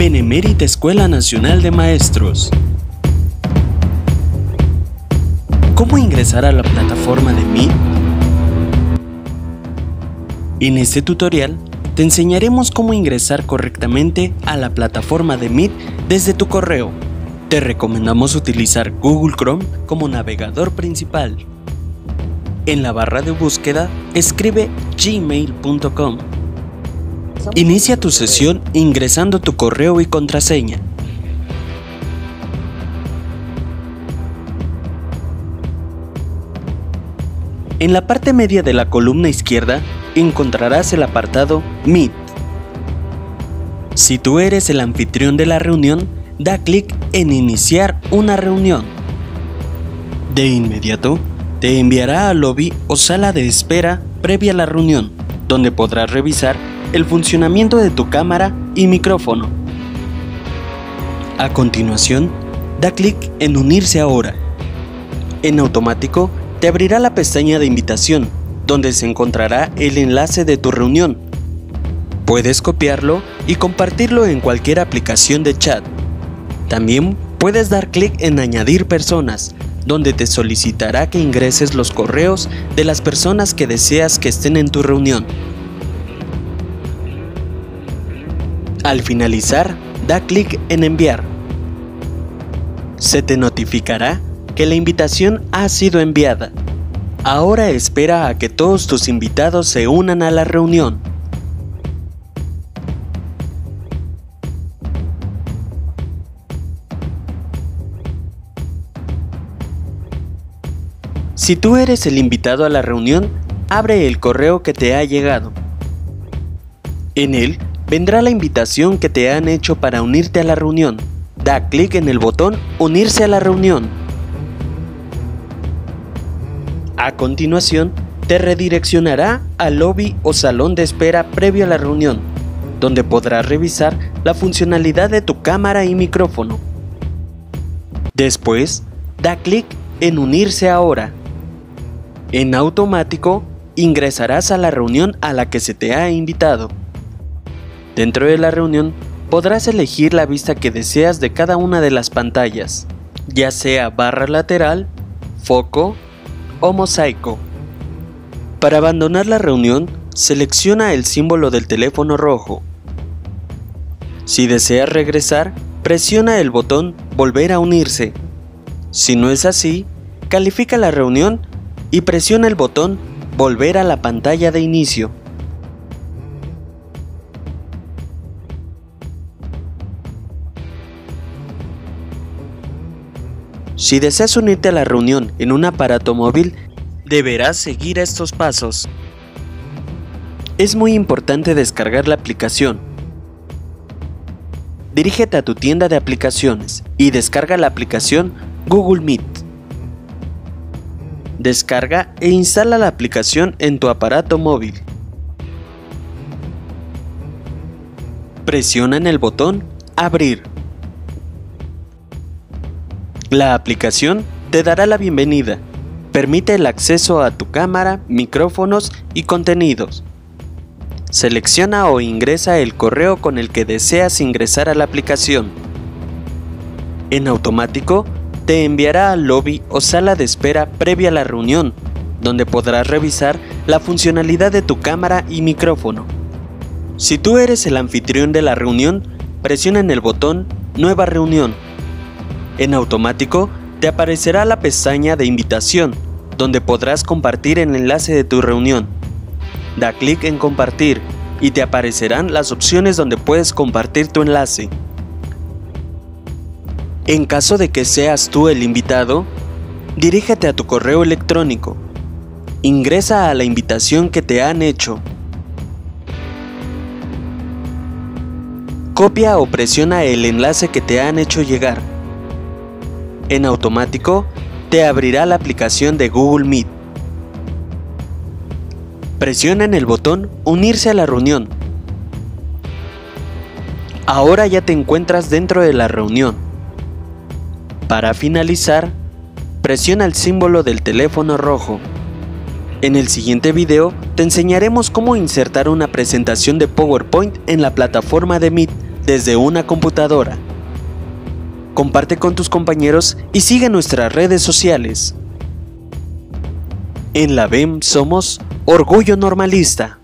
Benemérita Escuela Nacional de Maestros. ¿Cómo ingresar a la plataforma de Meet? En este tutorial te enseñaremos cómo ingresar correctamente a la plataforma de Meet desde tu correo. Te recomendamos utilizar Google Chrome como navegador principal. En la barra de búsqueda escribe gmail.com. Inicia tu sesión ingresando tu correo y contraseña. En la parte media de la columna izquierda encontrarás el apartado Meet. Si tú eres el anfitrión de la reunión, da clic en Iniciar una reunión. De inmediato, te enviará al lobby o sala de espera previa a la reunión, donde podrás revisar el funcionamiento de tu cámara y micrófono. A continuación, da clic en Unirse ahora. En automático, te abrirá la pestaña de invitación, donde se encontrará el enlace de tu reunión. Puedes copiarlo y compartirlo en cualquier aplicación de chat. También puedes dar clic en Añadir personas, donde te solicitará que ingreses los correos de las personas que deseas que estén en tu reunión. Al finalizar, da clic en Enviar. Se te notificará que la invitación ha sido enviada. Ahora espera a que todos tus invitados se unan a la reunión. Si tú eres el invitado a la reunión, abre el correo que te ha llegado. En él vendrá la invitación que te han hecho para unirte a la reunión. Da clic en el botón Unirse a la reunión. A continuación, te redireccionará al lobby o salón de espera previo a la reunión, donde podrás revisar la funcionalidad de tu cámara y micrófono. Después, da clic en Unirse ahora. En automático, ingresarás a la reunión a la que se te ha invitado. Dentro de la reunión, podrás elegir la vista que deseas de cada una de las pantallas, ya sea barra lateral, foco o mosaico. Para abandonar la reunión, selecciona el símbolo del teléfono rojo. Si deseas regresar, presiona el botón Volver a unirse. Si no es así, califica la reunión y presiona el botón Volver a la pantalla de inicio. Si deseas unirte a la reunión en un aparato móvil, deberás seguir estos pasos. Es muy importante descargar la aplicación. Dirígete a tu tienda de aplicaciones y descarga la aplicación Google Meet. Descarga e instala la aplicación en tu aparato móvil. Presiona en el botón Abrir. La aplicación te dará la bienvenida. Permite el acceso a tu cámara, micrófonos y contenidos. Selecciona o ingresa el correo con el que deseas ingresar a la aplicación. En automático, te enviará al lobby o sala de espera previa a la reunión, donde podrás revisar la funcionalidad de tu cámara y micrófono. Si tú eres el anfitrión de la reunión, presiona en el botón Nueva reunión en automático, te aparecerá la pestaña de invitación, donde podrás compartir el enlace de tu reunión. Da clic en compartir y te aparecerán las opciones donde puedes compartir tu enlace. En caso de que seas tú el invitado, dirígete a tu correo electrónico. Ingresa a la invitación que te han hecho. Copia o presiona el enlace que te han hecho llegar en automático te abrirá la aplicación de Google Meet. Presiona en el botón Unirse a la reunión. Ahora ya te encuentras dentro de la reunión. Para finalizar, presiona el símbolo del teléfono rojo. En el siguiente video te enseñaremos cómo insertar una presentación de PowerPoint en la plataforma de Meet desde una computadora. Comparte con tus compañeros y sigue nuestras redes sociales. En la BEM somos Orgullo Normalista.